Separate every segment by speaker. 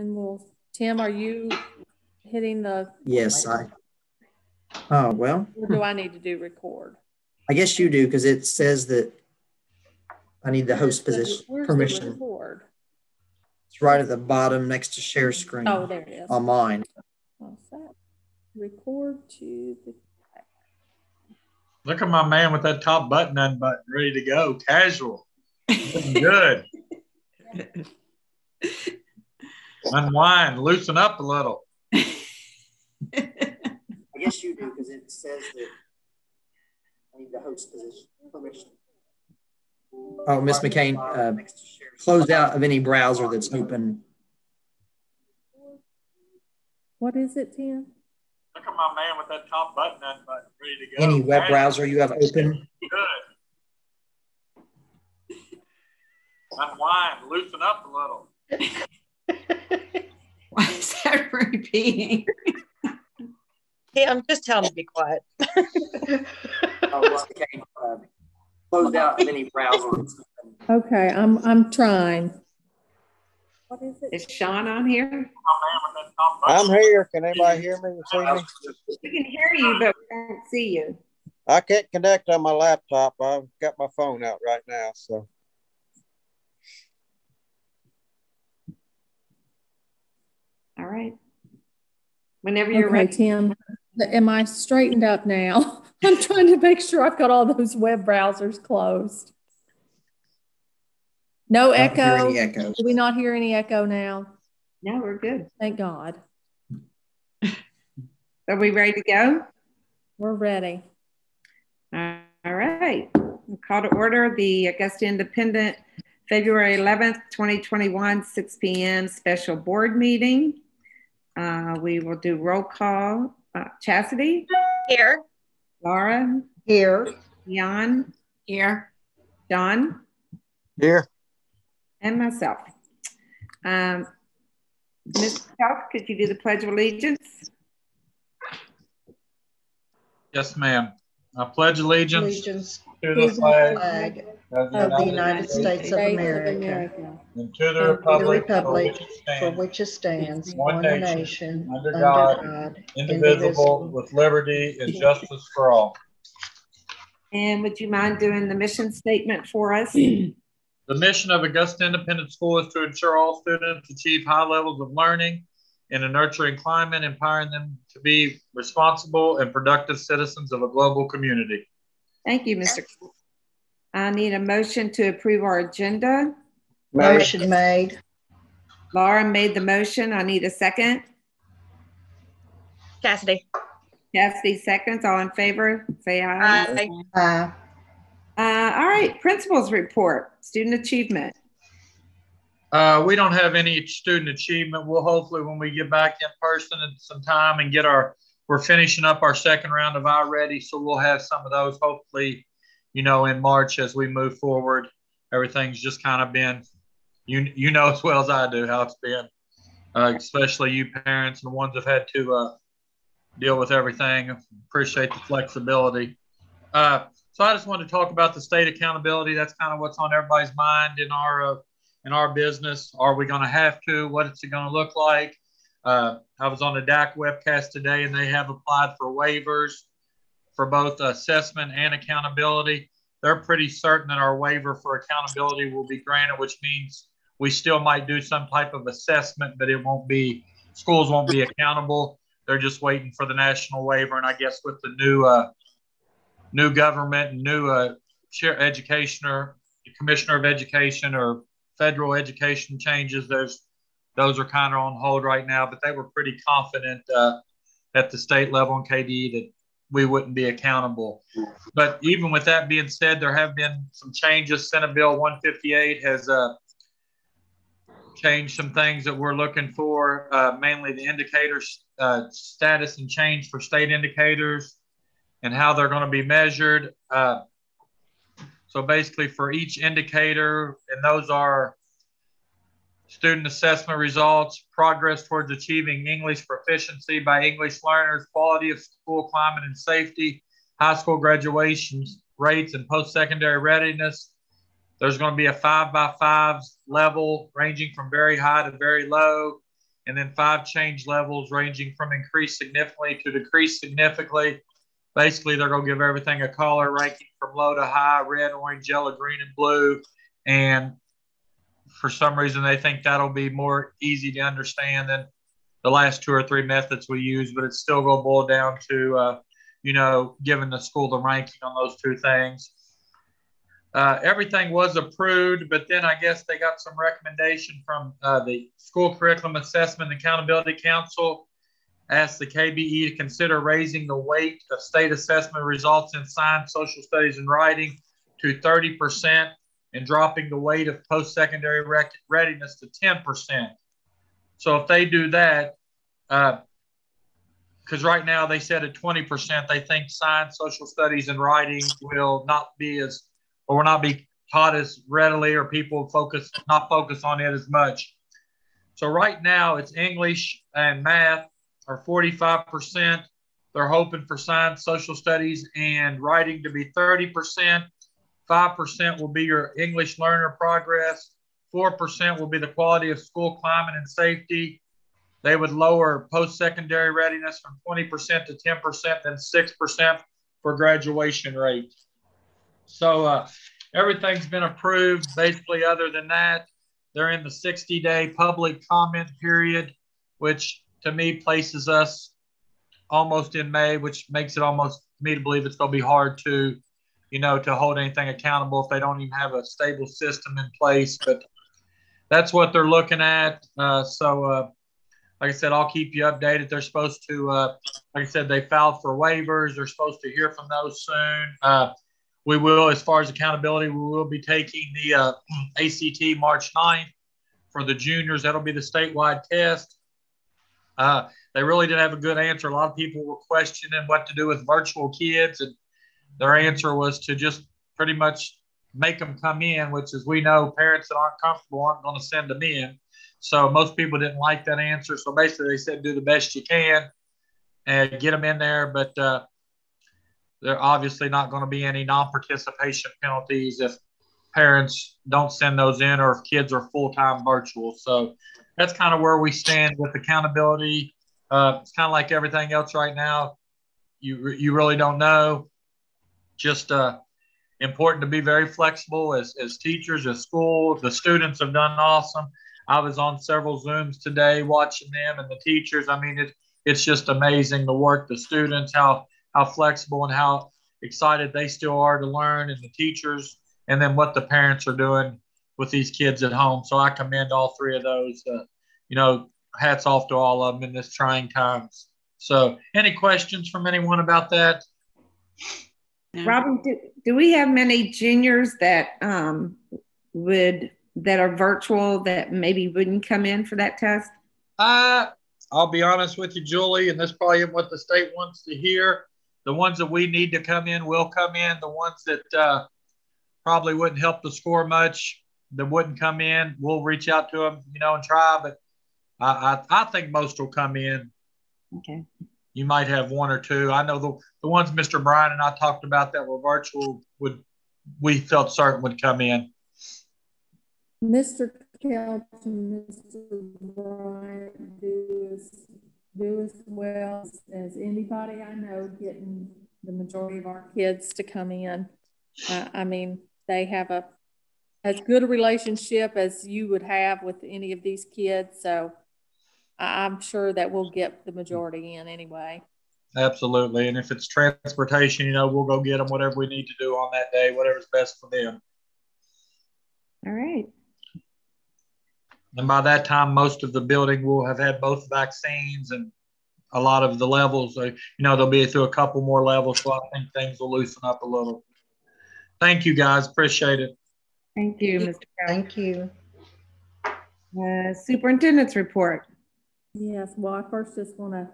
Speaker 1: And we'll, Tim, are you hitting the?
Speaker 2: Yes, I. Oh, well.
Speaker 1: Or do I need to do record?
Speaker 2: I guess you do because it says that I need the host position
Speaker 1: Where's the
Speaker 2: permission.
Speaker 1: record?
Speaker 2: It's right at the bottom next to share screen
Speaker 1: Oh, there it is.
Speaker 2: on mine.
Speaker 1: What's that? Record to the,
Speaker 3: Look at my man with that top button unbuttoned, ready to go. Casual. Good. Unwind, loosen up a little.
Speaker 2: I guess you do because it says that I need the host position permission. Oh, Miss McCane, uh, close out of any browser that's open.
Speaker 1: what is it, Tim?
Speaker 3: Look at my man with that top button unbuttoned, ready to go.
Speaker 2: Any web browser you have open.
Speaker 3: Good. Unwind, loosen up a little.
Speaker 4: Why is that repeating?
Speaker 5: Hey, I'm just telling him to be quiet.
Speaker 2: Oh, Miss McCane, uh, close out of any browser.
Speaker 1: Okay, I'm, I'm trying. What is it?
Speaker 4: Is Sean on here?
Speaker 3: My man with that top button.
Speaker 6: I'm here. Can anybody hear me See me?
Speaker 4: We can hear you, but we can't see you.
Speaker 6: I can't connect on my laptop. I've got my phone out right now. So
Speaker 4: All right. Whenever you're
Speaker 1: Okay,
Speaker 4: ready.
Speaker 1: Tim, am I straightened up now? I'm trying to make sure I've got all those web browsers closed. No echo?
Speaker 2: any echo.
Speaker 1: Do we not hear any echo now?
Speaker 4: No, we're good.
Speaker 1: Thank God.
Speaker 4: Are we ready to go?
Speaker 1: We're ready.
Speaker 4: All right. We'll Call to order the Augusta Independent, February 11th, 2021, 6 p.m. special board meeting. Uh, we will do roll call. Uh, Chastity,
Speaker 5: Here.
Speaker 4: Laura,
Speaker 7: Here.
Speaker 4: Jan,
Speaker 7: Here.
Speaker 4: John,
Speaker 6: here,
Speaker 4: and myself. Um, Ms. Health, could you do the Pledge of Allegiance?
Speaker 3: Yes, ma'am. I pledge allegiance
Speaker 7: Allegiance
Speaker 3: to
Speaker 7: to
Speaker 3: the
Speaker 7: the
Speaker 3: flag
Speaker 7: flag
Speaker 3: of
Speaker 7: of the United States of America
Speaker 3: and to
Speaker 7: and
Speaker 3: the
Speaker 7: to the
Speaker 3: republic for
Speaker 7: republic
Speaker 3: which it
Speaker 7: for
Speaker 3: stands,
Speaker 7: which it stands,
Speaker 3: One
Speaker 7: one
Speaker 3: nation,
Speaker 7: nation,
Speaker 3: under
Speaker 7: under
Speaker 3: God,
Speaker 7: God,
Speaker 3: indivisible, with liberty and justice for all.
Speaker 4: And would you mind doing the mission statement for us?
Speaker 3: The mission of Augusta Independent School is to ensure all students achieve high levels of learning in a nurturing climate, empowering them to be responsible and productive citizens of a global community.
Speaker 4: Thank you, Mr. Cook. I need a motion to approve our agenda.
Speaker 7: Motion made.
Speaker 4: Laura made the motion. I need a second.
Speaker 5: Cassidy.
Speaker 4: Cassidy seconds. All in favor, say aye.
Speaker 5: Aye.
Speaker 7: Aye.
Speaker 4: Uh, all right, principals report, student achievement.
Speaker 3: Uh, we don't have any student achievement. We'll hopefully, when we get back in person in some time and get our, we're finishing up our second round of iReady, so we'll have some of those hopefully, you know, in March as we move forward. Everything's just kind of been, you you know as well as I do how it's been, uh, especially you parents and the ones that have had to uh, deal with everything. Appreciate the flexibility. Uh, so I just wanted to talk about the state accountability. That's kind of what's on everybody's mind in our uh, in our business. Are we going to have to? What is it going to look like? Uh, I was on the DAC webcast today, and they have applied for waivers for both assessment and accountability. They're pretty certain that our waiver for accountability will be granted, which means we still might do some type of assessment, but it won't be schools won't be accountable. They're just waiting for the national waiver, and I guess with the new uh, new government and new uh, chair educationer, commissioner of education, or federal education changes, those those are kind of on hold right now. But they were pretty confident uh, at the state level in KDE that we wouldn't be accountable. But even with that being said, there have been some changes. Senate Bill 158 has uh, changed some things that we're looking for, uh, mainly the indicators uh, status and change for state indicators and how they're going to be measured. Uh, so basically, for each indicator, and those are student assessment results, progress towards achieving English proficiency by English learners, quality of school climate and safety, high school graduation rates, and post secondary readiness. There's going to be a five by five level ranging from very high to very low. and then five change levels ranging from increase significantly to decrease significantly. Basically, they're going to give everything a color ranking from low to high, red, orange, yellow, green, and blue. And for some reason, they think that'll be more easy to understand than the last two or three methods we use, but it's still going to boil down to, uh, you know, giving the school the ranking on those two things. Uh, everything was approved, but then I guess they got some recommendation from uh, the School Curriculum Assessment and Accountability Council. Asked the KBE to consider raising the weight of state assessment results in science, social studies, and writing to 30% and dropping the weight of post secondary readiness to 10%. So if they do that, because uh, right now they said at 20%, they think science, social studies, and writing will not be as or will not be taught as readily or people focus not focus on it as much. So right now it's English and math are 45%. They're hoping for science, social studies, and writing to be 30%. 5% will be your English learner progress. 4% will be the quality of school climate and safety. They would lower post secondary readiness from 20% to 10%, then 6% for graduation rate. So uh, everything's been approved. Basically, other than that, they're in the 60 day public comment period, which to me places us almost in May, which makes it almost me to believe it's going to be hard to, you know, to hold anything accountable if they don't even have a stable system in place. But that's what they're looking at. Uh, so, uh, like I said, I'll keep you updated. They're supposed to, uh, like I said, they filed for waivers. They're supposed to hear from those soon. Uh, we will, as far as accountability, we will be taking the uh, ACT March 9th for the juniors. That'll be the statewide test. Uh, they really didn't have a good answer. A lot of people were questioning what to do with virtual kids, and their answer was to just pretty much make them come in, which, as we know, parents that aren't comfortable aren't going to send them in. So most people didn't like that answer. So basically, they said do the best you can and get them in there. But uh, there are obviously not going to be any non-participation penalties if parents don't send those in or if kids are full-time virtual. So that's kind of where we stand with accountability. Uh, it's kind of like everything else right now. You you really don't know. Just uh, important to be very flexible as, as teachers, as schools. The students have done awesome. I was on several Zooms today watching them and the teachers. I mean, it, it's just amazing the work the students, how how flexible and how excited they still are to learn, and the teachers, and then what the parents are doing with these kids at home. So I commend all three of those. Uh, you know, hats off to all of them in this trying times. So, any questions from anyone about that?
Speaker 4: Robin, do, do we have many juniors that um, would that are virtual that maybe wouldn't come in for that test?
Speaker 3: Uh, I'll be honest with you, Julie, and this probably isn't what the state wants to hear. The ones that we need to come in will come in. The ones that uh, probably wouldn't help the score much, that wouldn't come in, we'll reach out to them, you know, and try. But I, I, I think most will come in.
Speaker 4: Okay.
Speaker 3: You might have one or two. I know the, the ones Mr. Bryan and I talked about that were virtual would we felt certain would come in.
Speaker 1: Mr. Kelton, Mr. Bryan, do as, do as well as anybody I know getting the majority of our kids to come in. Uh, I mean, they have a as good a relationship as you would have with any of these kids. So I'm sure that we'll get the majority in anyway.
Speaker 3: Absolutely. And if it's transportation, you know, we'll go get them whatever we need to do on that day, whatever's best for them.
Speaker 4: All right.
Speaker 3: And by that time, most of the building will have had both vaccines and a lot of the levels, you know, they'll be through a couple more levels. So I think things will loosen up a little. Thank you guys. Appreciate it.
Speaker 4: Thank you, Mr.
Speaker 7: Thank you.
Speaker 4: Uh, superintendent's report.
Speaker 1: Yes, well, I first just want to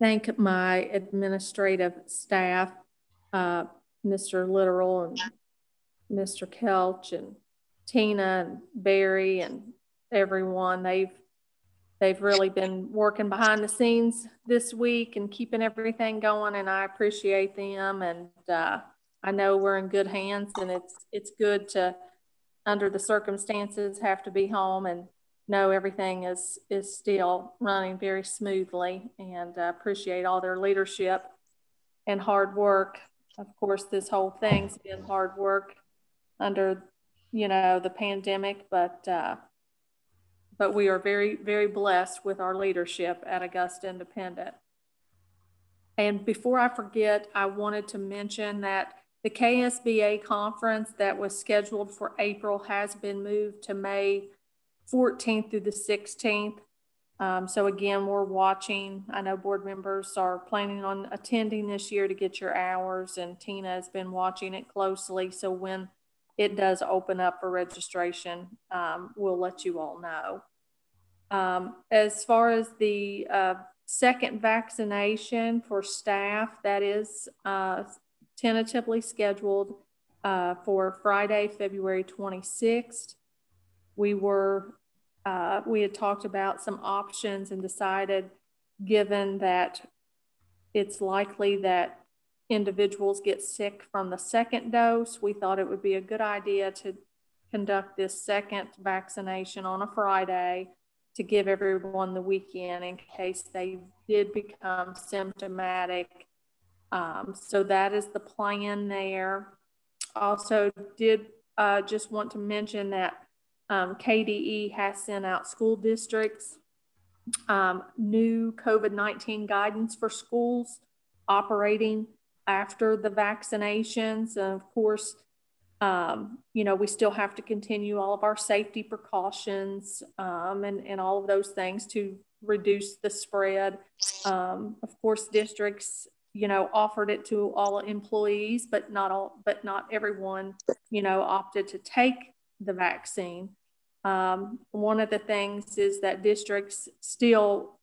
Speaker 1: thank my administrative staff, uh, Mr. Literal and Mr. Kelch and Tina and Barry and everyone. They've they've really been working behind the scenes this week and keeping everything going, and I appreciate them. And uh, I know we're in good hands, and it's it's good to, under the circumstances, have to be home and know everything is is still running very smoothly and uh, appreciate all their leadership and hard work. Of course, this whole thing's been hard work under, you know, the pandemic, but uh, but we are very very blessed with our leadership at Augusta Independent. And before I forget, I wanted to mention that the KSBA conference that was scheduled for April has been moved to May 14th through the 16th. Um, so again, we're watching. I know board members are planning on attending this year to get your hours, and Tina has been watching it closely. So when it does open up for registration, um, we'll let you all know. Um, as far as the uh, second vaccination for staff, that is uh, tentatively scheduled uh, for Friday, February 26th we were uh, we had talked about some options and decided given that it's likely that individuals get sick from the second dose we thought it would be a good idea to conduct this second vaccination on a friday to give everyone the weekend in case they did become symptomatic. Um, so that is the plan there. Also did uh, just want to mention that um, KDE has sent out school districts um, new COVID 19 guidance for schools operating after the vaccinations. And of course, um, you know, we still have to continue all of our safety precautions um, and, and all of those things to reduce the spread. Um, of course, districts, you know, offered it to all employees, but not all, but not everyone, you know, opted to take the vaccine. Um, one of the things is that districts still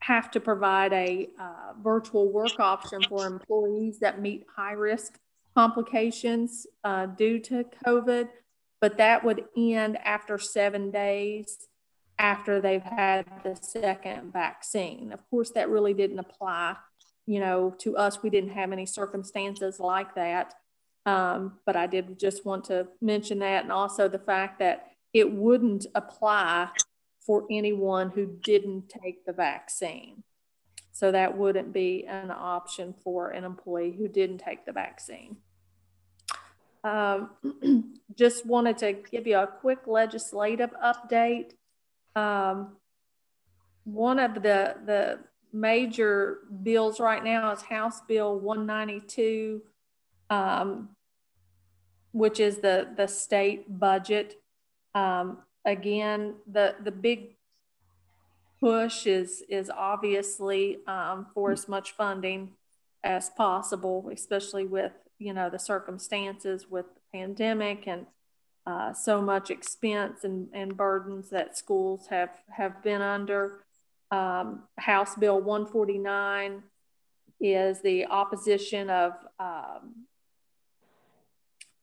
Speaker 1: have to provide a uh, virtual work option for employees that meet high risk complications uh, due to COVID, but that would end after seven days after they've had the second vaccine. Of course, that really didn't apply, you know, to us. We didn't have any circumstances like that. Um, but I did just want to mention that, and also the fact that it wouldn't apply for anyone who didn't take the vaccine. So that wouldn't be an option for an employee who didn't take the vaccine. Um, just wanted to give you a quick legislative update. Um, one of the, the major bills right now is House Bill 192, um, which is the, the state budget. Um, again, the, the big push is, is obviously um, for as much funding as possible, especially with, you know, the circumstances with the pandemic and uh, so much expense and, and burdens that schools have, have been under. Um, House Bill 149 is the opposition of um,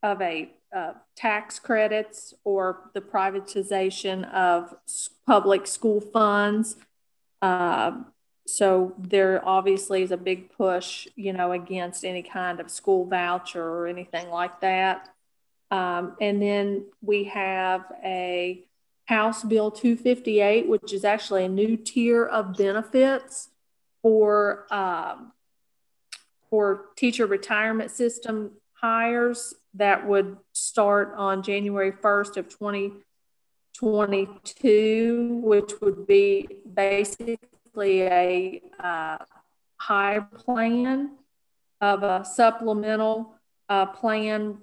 Speaker 1: of a uh, tax credits or the privatization of public school funds. Uh, so there obviously is a big push, you know, against any kind of school voucher or anything like that. Um, and then we have a House Bill 258, which is actually a new tier of benefits for um, for teacher retirement system hires that would start on January 1st of 2022, which would be basically a uh, high plan of a supplemental uh, plan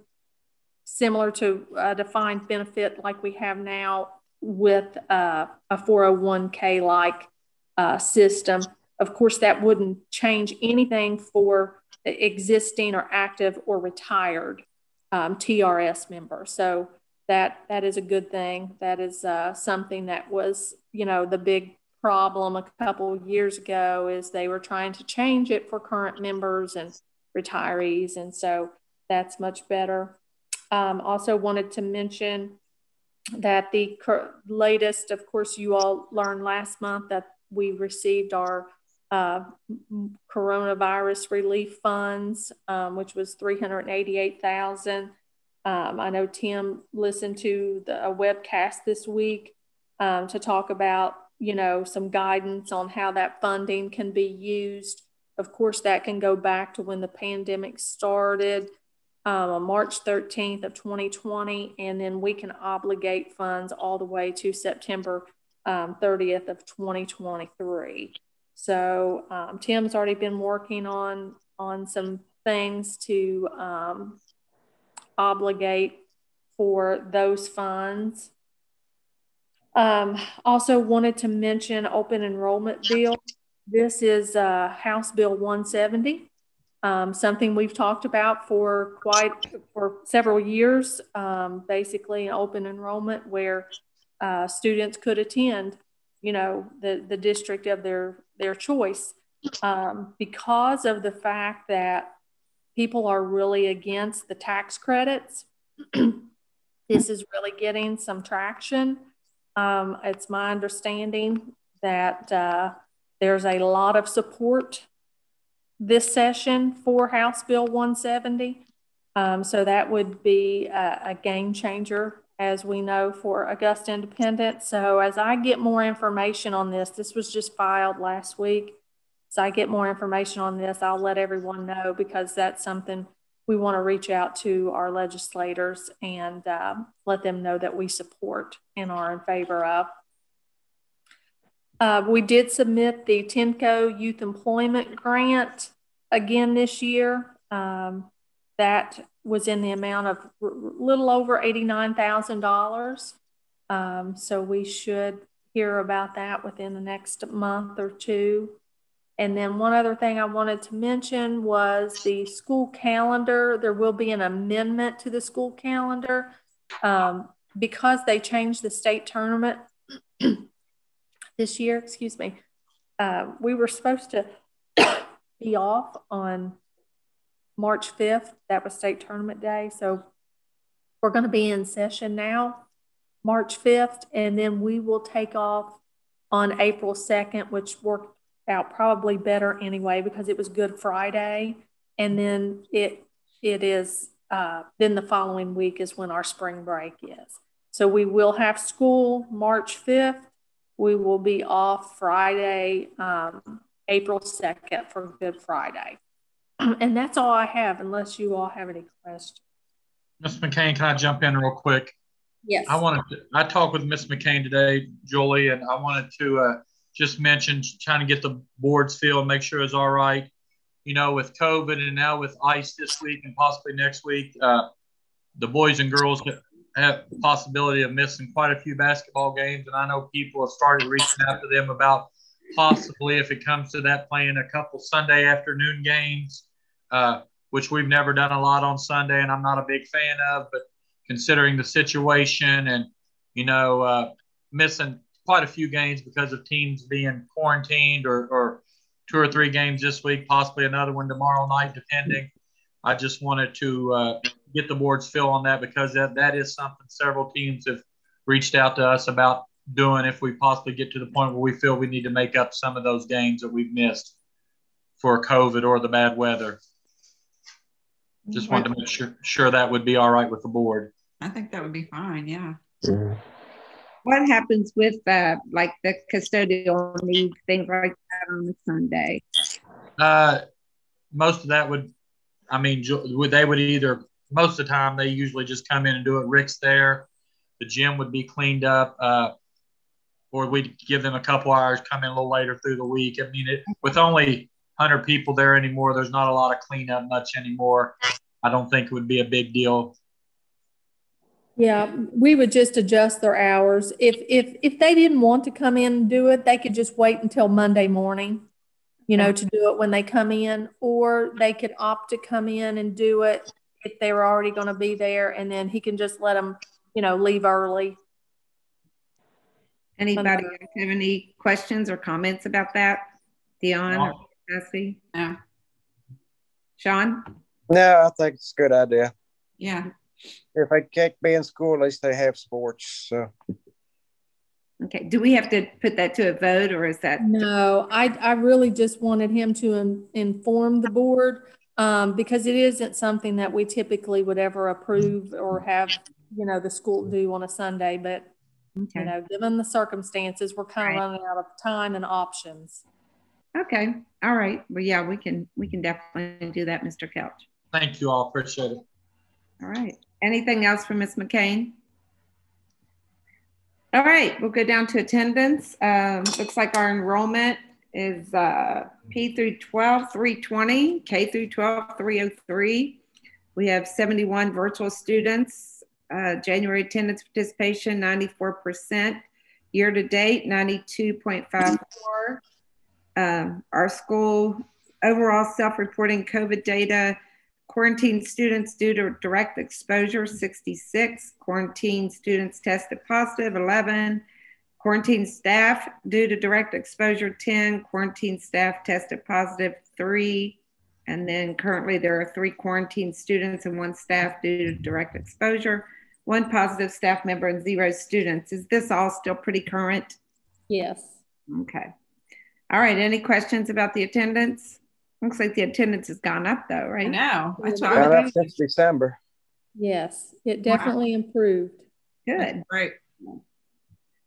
Speaker 1: similar to a defined benefit like we have now with uh, a 401k like uh, system. Of course, that wouldn't change anything for existing or active or retired um, TRS member. So that that is a good thing. That is uh, something that was, you know, the big problem a couple years ago is they were trying to change it for current members and retirees, and so that's much better. Um, also wanted to mention that the latest, of course, you all learned last month that we received our uh, coronavirus relief funds, um, which was 388,000. Um, I know Tim listened to the, a webcast this week um, to talk about, you know, some guidance on how that funding can be used. Of course, that can go back to when the pandemic started um, on March 13th of 2020, and then we can obligate funds all the way to September um, 30th of 2023. So um, Tim's already been working on on some things to um, obligate for those funds. Um, also wanted to mention open enrollment bill. This is uh, House Bill 170, um, something we've talked about for quite for several years. Um, basically, an open enrollment where uh, students could attend, you know, the the district of their their choice, um, because of the fact that people are really against the tax credits. this is really getting some traction. Um, it's my understanding that uh, there's a lot of support this session for House Bill 170. Um, so that would be a, a, game changer, as we know, for Augusta Independent. So as I get more information on this, this was just filed last week. So I get more information on this, I'll let everyone know because that's something we want to reach out to our legislators and uh, let them know that we support and are in favor of. Uh, we did submit the TENCO Youth Employment Grant again this year. Um, that was in the amount of a little over $89,000. Um, so we should hear about that within the next month or two. And then one other thing I wanted to mention was the school calendar. There will be an amendment to the school calendar um, because they changed the state tournament this year. Excuse me. Uh, we were supposed to be off on March 5th. That was state tournament day. So we're going to be in session now, March 5th, and then we will take off on April 2nd, which worked out probably better anyway because it was Good Friday, and then it it is uh, then the following week is when our spring break is. So we will have school March fifth. We will be off Friday, um, April second for Good Friday, and that's all I have. Unless you all have any questions.
Speaker 3: Ms. McCane, can I jump in real quick?
Speaker 1: Yes.
Speaker 3: I wanted to, I talked with Miss McCane today, Julie, and I wanted to uh, just mention trying to get the boards filled, make sure it's all right. You know, with COVID and now with ice this week and possibly next week, uh, the boys and girls have the possibility of missing quite a few basketball games. And I know people have started reaching out to them about possibly, if it comes to that, playing a couple Sunday afternoon games, uh, which we've never done a lot on Sunday and I'm not a big fan of. But considering the situation and, you know, uh, missing quite a few games because of teams being quarantined or, or two or three games this week, possibly another one tomorrow night, depending. I just wanted to uh, get the board's fill on that because that, that is something several teams have reached out to us about doing if we possibly get to the point where we feel we need to make up some of those games that we've missed for COVID or the bad weather. Just wanted to make sure, sure that would be all right with the board.
Speaker 8: I think that would be fine. Yeah.
Speaker 4: Mm-hmm what happens with uh, like the custodial leave, things like that on a Sunday?
Speaker 3: Uh, most of that would, I mean, would they would either, most of the time, they usually just come in and do it. Rick's there. The gym would be cleaned up. Uh, or we'd give them a couple hours, come in a little later through the week. I mean, it, with only 100 people there anymore, there's not a lot of cleanup much anymore. I don't think it would be a big deal
Speaker 1: yeah, we would just adjust their hours. If if if they didn't want to come in and do it, they could just wait until Monday morning, you know, to do it when they come in, or they could opt to come in and do it if they were already going to be there, and then he can just let them, you know, leave early.
Speaker 4: Anybody have any questions or comments about that, Dion no. or Cassie?
Speaker 8: No.
Speaker 4: Sean?
Speaker 6: No, I think it's a good idea.
Speaker 8: Yeah
Speaker 6: if they can't be in school, at least they have sports. So.
Speaker 4: Okay. Do we have to put that to a vote or is that?
Speaker 1: No, I, I really just wanted him to in, inform the board um, because it isn't something that we typically would ever approve or have, you know, the school do on a Sunday. But
Speaker 4: Okay.
Speaker 1: You know, given the circumstances, we're kind of
Speaker 4: Right.
Speaker 1: running out of time and options.
Speaker 4: Okay, all right. Well, yeah, we can, we can definitely do that, Mr. Couch.
Speaker 3: Thank you all. Appreciate it.
Speaker 4: All right. Anything else from Ms. McCane? All right, we'll go down to attendance. Um, looks like our enrollment is, uh, P through 12, 320, K through 12, 303. We have 71 virtual students, uh, January attendance participation, 94%. Year to date, 92.54. Um, our school overall self-reporting COVID data, quarantine students due to direct exposure, 66. Quarantine students tested positive, 11. Quarantine staff due to direct exposure, 10. Quarantine staff tested positive, 3. And then currently there are three quarantine students and one staff due to direct exposure, one positive staff member and zero students. Is this all still pretty current?
Speaker 1: Yes.
Speaker 4: Okay. All right, any questions about the attendance? Looks like the attendance has gone up though,
Speaker 8: I
Speaker 4: right?
Speaker 8: know. That's what
Speaker 6: Gone
Speaker 8: I'm
Speaker 6: up since December.
Speaker 1: Yes, it definitely improved.
Speaker 4: Good.
Speaker 8: Right.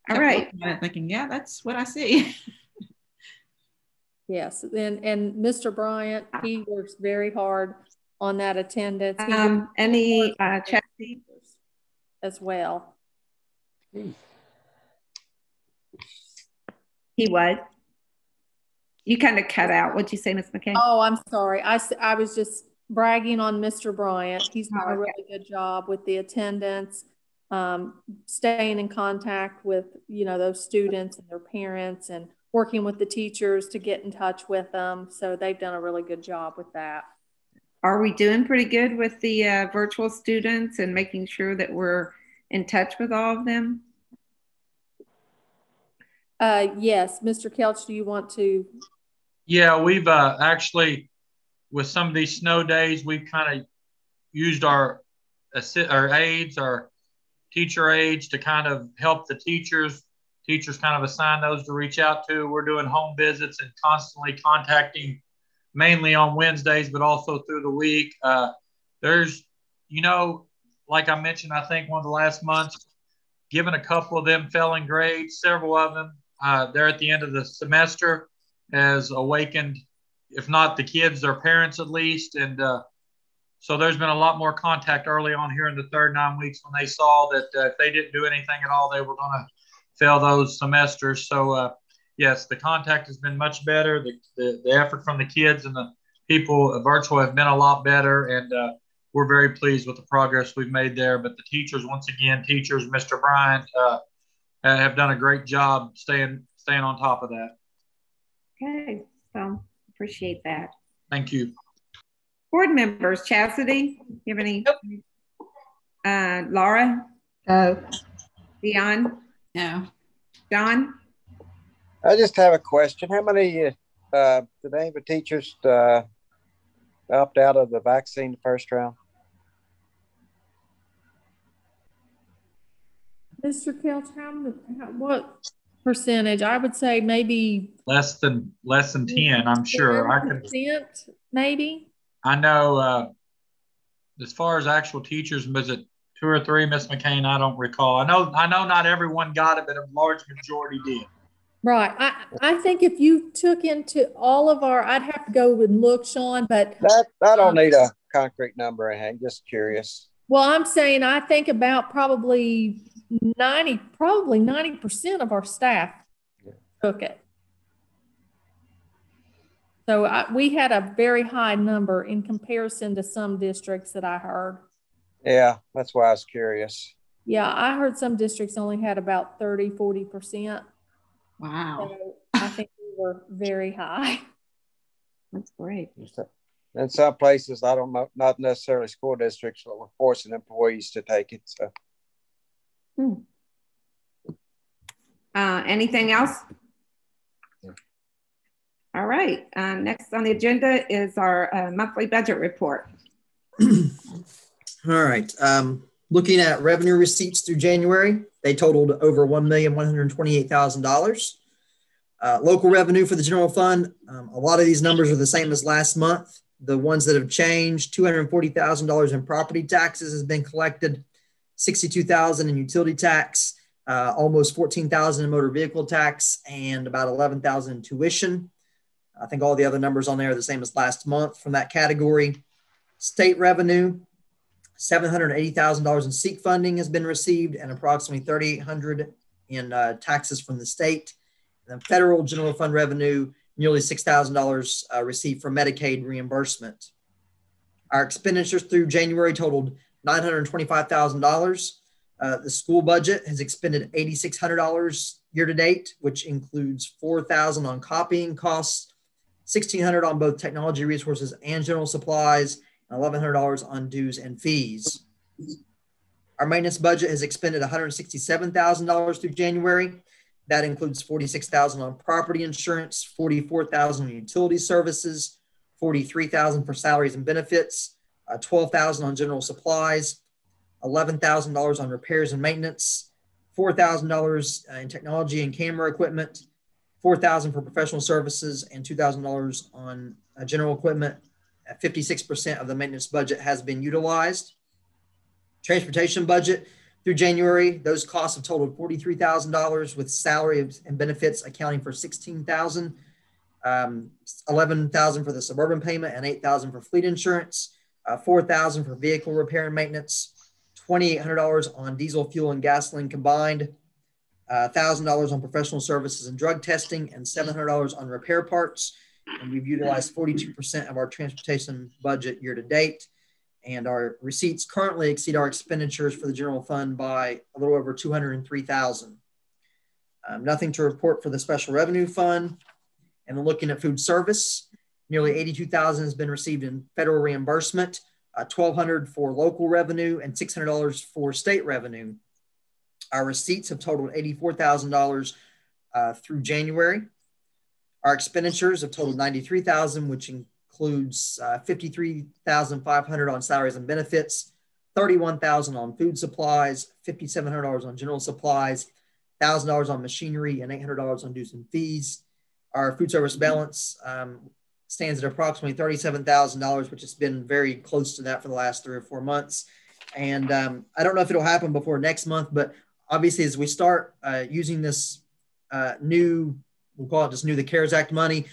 Speaker 4: All right.
Speaker 8: Thinking, yeah, that's what I see.
Speaker 1: Yes, and, and Mr. Bryant, he works very hard on that attendance.
Speaker 4: Um, any, uh, Chastity?
Speaker 1: As well.
Speaker 4: He what? You kind of cut out. What'd you say, Ms. McKay?
Speaker 1: Oh, I'm sorry. I, I was just bragging on Mr. Bryant. He's done a really good job with the attendance, um, staying in contact with, you know, those students and their parents and working with the teachers to get in touch with them. So they've done a really good job with that.
Speaker 4: Are we doing pretty good with the, uh, virtual students and making sure that we're in touch with all of them?
Speaker 1: Uh, yes, Mr. Kelch, do you want to?
Speaker 3: Yeah, we've uh, actually, with some of these snow days, we've kind of used our assi- our aides, our teacher aides, to kind of help the teachers. Teachers kind of assign those to reach out to. We're doing home visits and constantly contacting, mainly on Wednesdays, but also through the week. Uh, there's, you know, like I mentioned, I think one of the last months, given a couple of them failing grades, several of them, uh, they're at the end of the semester has awakened, if not the kids, their parents at least. And uh, so there's been a lot more contact early on here in the third nine weeks when they saw that uh, if they didn't do anything at all, they were going to fail those semesters. So, uh, yes, the contact has been much better. The, the, the effort from the kids and the people virtual have been a lot better. And uh, we're very pleased with the progress we've made there. But the teachers, once again, teachers, Mr. Bryant, uh, have done a great job staying staying on top of that.
Speaker 4: Okay, so appreciate that.
Speaker 3: Thank you.
Speaker 4: Board members, Chastity, you have any? Uh, Laura,
Speaker 7: No.
Speaker 4: Dion,
Speaker 8: No.
Speaker 4: John?
Speaker 6: I just have a question. How many, uh, did any of the teachers, uh, opt out of the vaccine the first round?
Speaker 1: Mr. Kelch, how, m- what percentage? I would say maybe.
Speaker 3: Less than less than ten, I'm sure. I could.
Speaker 1: Percent, maybe?
Speaker 3: I know. Uh, as far as actual teachers, was it two or three, Miss McCane? I don't recall. I know. I know not everyone got it, but a large majority did.
Speaker 1: Right. I, I think if you took into all of our, I'd have to go and look, Sean, but
Speaker 6: That, I don't um, need a concrete number, Hank, just curious.
Speaker 1: well, I'm saying I think about probably 90, probably 90% of our staff took it. So I, we had a very high number in comparison to some districts that I heard.
Speaker 6: Yeah, that's why I was curious.
Speaker 1: Yeah, I heard some districts only had about 30, 40%.
Speaker 8: Wow.
Speaker 1: So I think we were very high.
Speaker 4: That's great.
Speaker 6: In some places, I don't know, not necessarily school districts, but we're forcing employees to take it, so.
Speaker 4: Uh, anything else? All right, uh, next on the agenda is our uh, monthly budget report.
Speaker 2: All right. Um, looking at revenue receipts through January, they totaled over $1,128,000. Uh, local revenue for the general fund, um, a lot of these numbers are the same as last month. The ones that have changed, $240,000 in property taxes has been collected, $62,000 in utility tax, uh, almost 14,000 in motor vehicle tax and about 11,000 in tuition. I think all the other numbers on there are the same as last month from that category. State revenue, $780,000 in SEEK funding has been received and approximately 3,800 in uh, taxes from the state. And then federal general fund revenue, nearly $6,000 uh, received from Medicaid reimbursement. Our expenditures through January totaled $925,000. Uh, the school budget has expended $8,600 year to date, which includes 4,000 on copying costs, 1,600 on both technology resources and general supplies, $1,100 on dues and fees. Our maintenance budget has expended $167,000 through January. That includes 46,000 on property insurance, 44,000 on utility services, 43,000 for salaries and benefits, uh, 12,000 on general supplies, $11,000 on repairs and maintenance, $4,000 uh, in technology and camera equipment, 4000 for professional services, and $2,000 on uh, general equipment. 56% of the maintenance budget has been utilized. Transportation budget through January, those costs have totaled $43,000 with salary and benefits accounting for 16,000, um, 11,000 for the suburban payment and 8,000 for fleet insurance, uh, 4,000 for vehicle repair and maintenance, $2,800 on diesel fuel and gasoline combined, $1,000 uh, on professional services and drug testing, and $700 on repair parts. And we've utilized 42% of our transportation budget year to date. And our receipts currently exceed our expenditures for the general fund by a little over 203,000. Um, nothing to report for the special revenue fund. And looking at food service, nearly 82,000 has been received in federal reimbursement uh, 1200 for local revenue and $600 for state revenue. Our receipts have totaled $84,000 uh, through January. Our expenditures have totaled 93,000, which includes uh, 53,500 on salaries and benefits, 31,000 on food supplies, $5,700 on general supplies, $1,000 on machinery, and $800 on dues and fees. Our food service balance um, stands at approximately $37,000, which has been very close to that for the last three or four months. And um, I don't know if it'll happen before next month, but obviously, as we start uh, using this uh, new, we'll call it just new, the CARES Act money,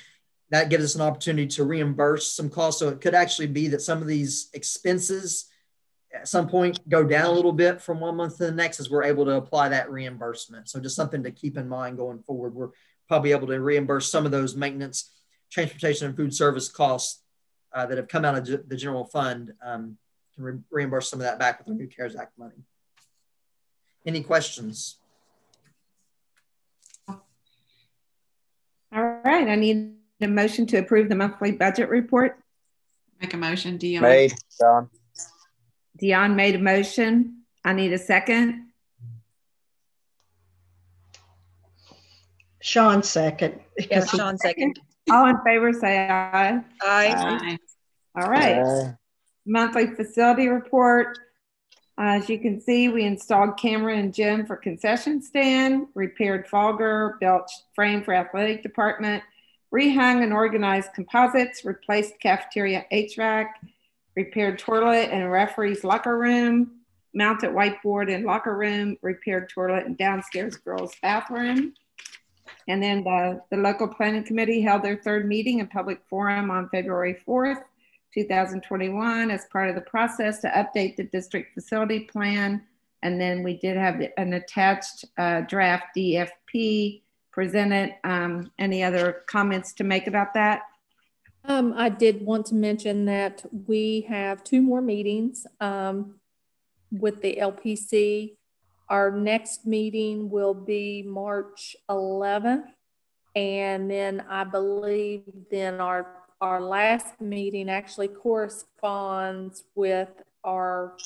Speaker 2: that gives us an opportunity to reimburse some costs. So it could actually be that some of these expenses at some point go down a little bit from one month to the next as we're able to apply that reimbursement. So just something to keep in mind going forward. We're probably able to reimburse some of those maintenance transportation and food service costs uh, that have come out of the general fund um, re reimburse some of that back with our new CARES Act money. Any questions?
Speaker 4: All right, I need a motion to approve the monthly budget report.
Speaker 8: Make a motion, Dion.
Speaker 6: Made, Don.
Speaker 4: Dion made a motion. I need a second.
Speaker 7: Sean second.
Speaker 5: Yeah, Sean second.
Speaker 4: All in favor, say aye.
Speaker 5: Aye.
Speaker 8: Aye.
Speaker 4: All right.
Speaker 6: Uh,
Speaker 4: Monthly facility report. As you can see, we installed camera and gym for concession stand, repaired fogger, built frame for athletic department, rehung and organized composites, replaced cafeteria HVAC, repaired toilet and referee's locker room, mounted whiteboard in locker room, repaired toilet and downstairs girls bathroom. And then the, the local planning committee held their third meeting and public forum on February 4th, 2021 as part of the process to update the district facility plan. And then we did have an attached uh, draft DFP presented. Um, any other comments to make about that?
Speaker 1: Um, I did want to mention that we have two more meetings um, with the LPC our next meeting will be March 11th. And then I believe then our, our last meeting actually corresponds with our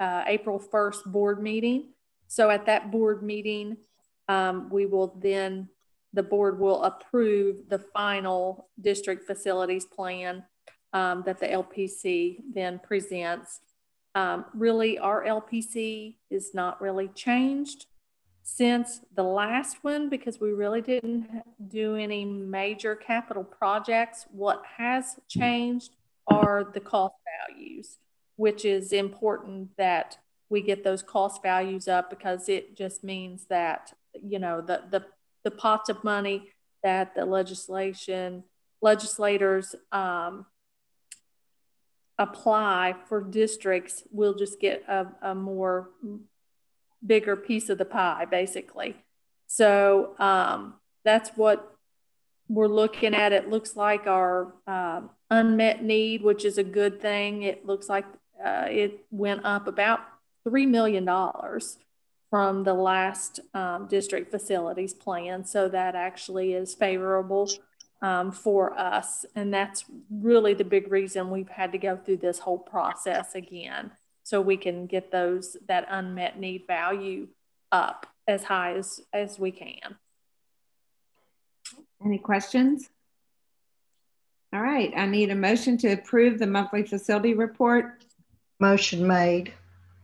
Speaker 1: uh, April 1st board meeting. So at that board meeting, um, we will then, the board will approve the final district facilities plan um, that the LPC then presents. Um, really, our LPC is not really changed since the last one because we really didn't do any major capital projects. What has changed are the cost values, which is important that we get those cost values up because it just means that, you know, the, the, the pots of money that the legislation, legislators, um, apply for districts, we'll just get a, a more bigger piece of the pie, basically. So um, that's what we're looking at. It looks like our uh, unmet need, which is a good thing. It looks like uh, it went up about $3 million from the last um, district facilities plan. So that actually is favorable um, for us. And that's really the big reason we've had to go through this whole process again. So we can get those, that unmet need value up as high as, as we can.
Speaker 4: Any questions? All right, I need a motion to approve the monthly facility report.
Speaker 7: Motion made.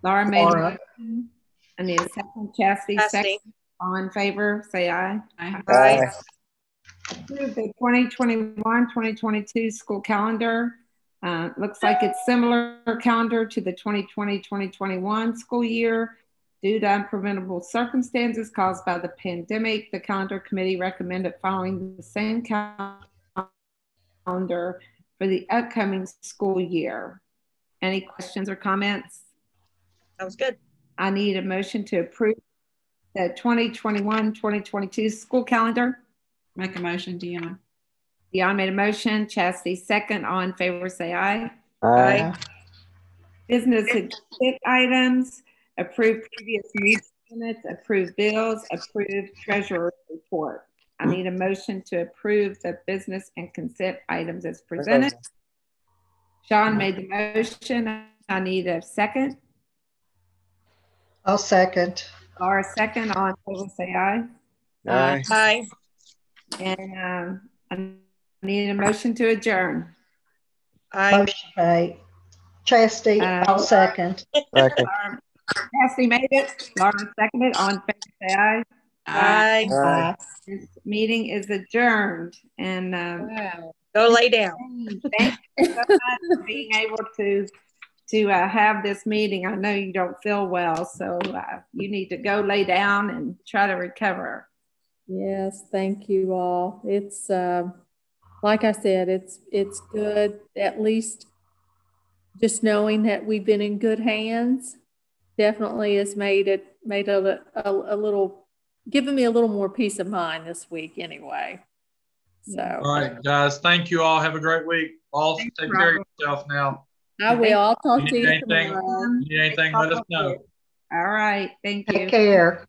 Speaker 4: Laura made a motion. I need a second. Chastity,
Speaker 5: Chastity.
Speaker 4: second. All in favor, say aye.
Speaker 8: Aye.
Speaker 6: Aye.
Speaker 4: Approve the 2021-2022 school calendar. Uh, looks like it's similar calendar to the 2020-2021 school year. Due to unpreventable circumstances caused by the pandemic, the calendar committee recommended following the same calendar for the upcoming school year. Any questions or comments?
Speaker 5: That was good.
Speaker 4: I need a motion to approve the 2021-2022 school calendar.
Speaker 8: Make a motion, Dion.
Speaker 4: Dion made a motion, Chastity second, all in favor say aye.
Speaker 6: Aye.
Speaker 4: Business exhibit items, approve previous meeting minutes, approve bills, approve treasurer report. I need a motion to approve the business and consent items as presented. Sean made the motion. I need a second.
Speaker 7: I'll second.
Speaker 4: Laura second, all in favor say aye.
Speaker 6: Aye.
Speaker 5: Aye.
Speaker 4: And um, I need a motion to adjourn.
Speaker 5: Aye.
Speaker 7: Motion made. Chastity,
Speaker 4: Uh,
Speaker 7: I'll second.
Speaker 6: Second.
Speaker 4: Laura- Cassie made it, Laura seconded, all in favor say aye.
Speaker 5: Aye.
Speaker 6: Aye.
Speaker 4: This meeting is adjourned and um,
Speaker 5: Go lay down.
Speaker 4: thank you so much for being able to to uh, have this meeting. I know you don't feel well, so uh, you need to go lay down and try to recover.
Speaker 1: Yes, thank you all. It's, uh, like I said, it's, it's good, at least just knowing that we've been in good hands definitely has made it, made a, a, a little, given me a little more peace of mind this week anyway. So
Speaker 3: All right, guys. Thank you all. Have a great week. All
Speaker 4: Thanks,
Speaker 3: take care of yourself now.
Speaker 1: I will, I'll talk
Speaker 3: You
Speaker 1: to
Speaker 3: need
Speaker 1: you
Speaker 3: anything?
Speaker 1: tomorrow.
Speaker 3: Need anything, let us know.
Speaker 4: All right, thank you.
Speaker 7: Take care.